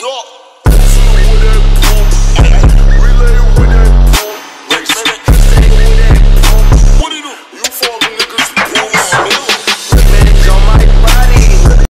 York.